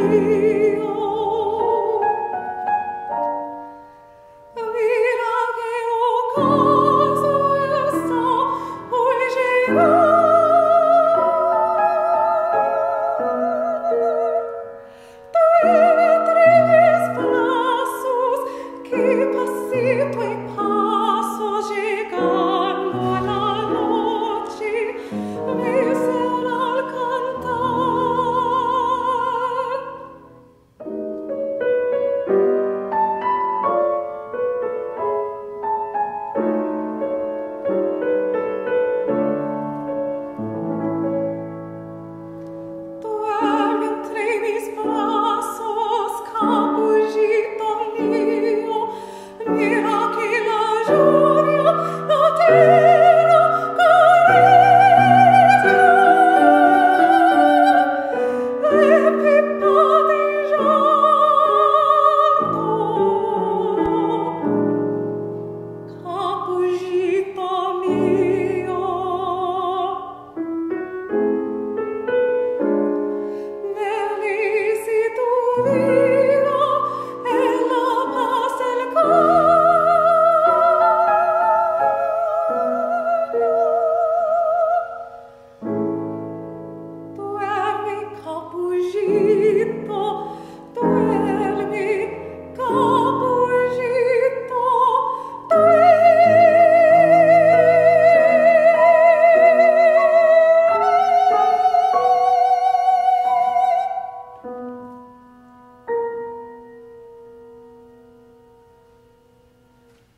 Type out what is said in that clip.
mim. Pip, pip.